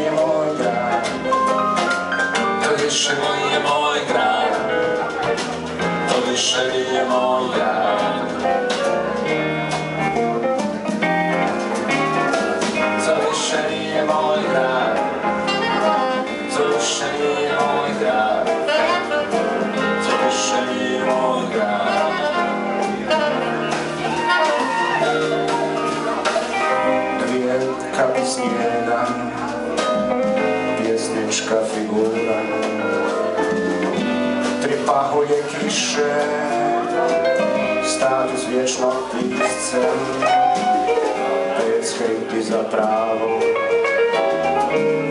moje, moje gra To više nije moj grad To više nije moj grad To više nije moj grad To više nije moj grad To više pjesnička figura, tri pahulje kiše, status vječnog pisca, pecka ti za pravo,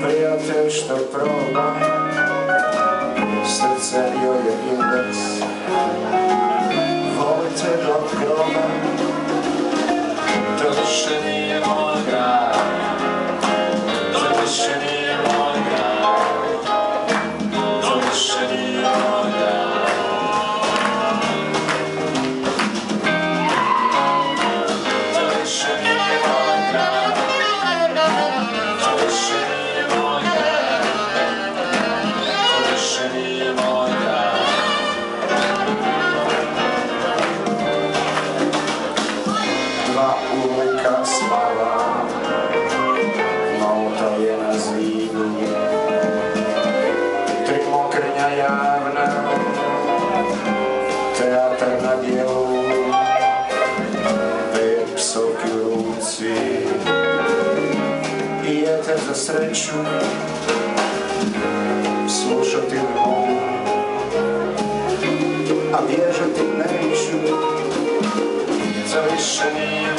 prijatelj što proba, srce joj je indeks, volite do groba, sreću, slušati ne mogu, a bježati neću, To više nije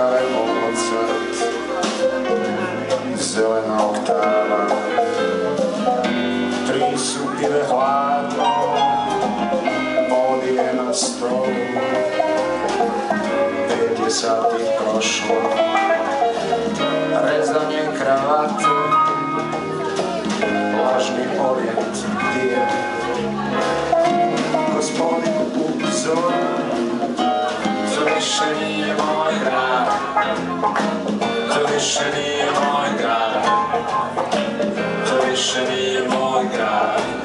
staré ovocat, zelená oktáva, tri sú pive hladlo, je na stolu, 50 prošlo, rezanie kravaty, lažný orient, kde je gospodin upzor, zrušenie Krishna Mogra Krishna Mogra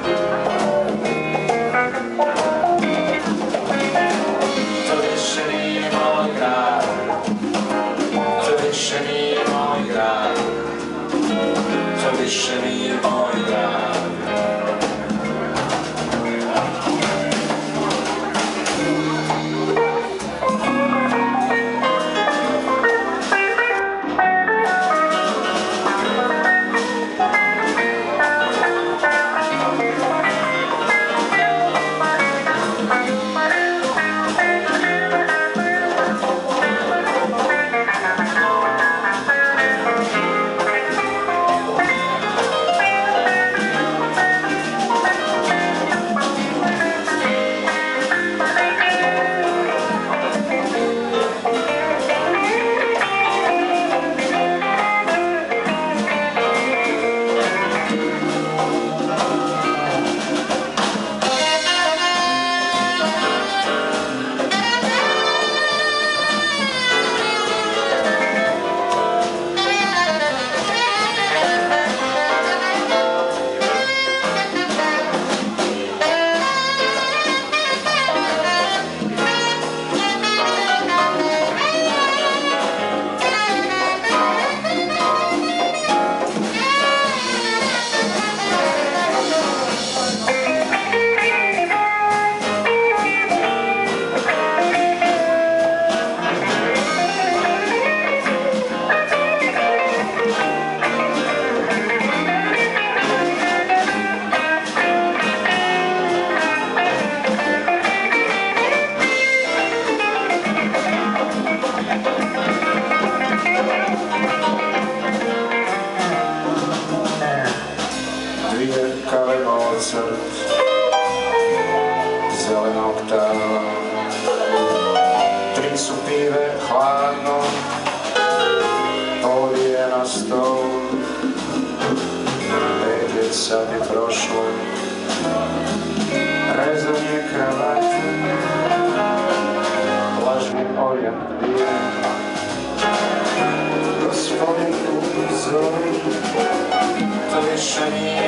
zeleno ocrt, zelena. Tri su pive hladno, ovdje na stolu. Pet sad je prošlo, rezanje kravate, lažni orijent bio. Gospodin Kuzovi, to više nije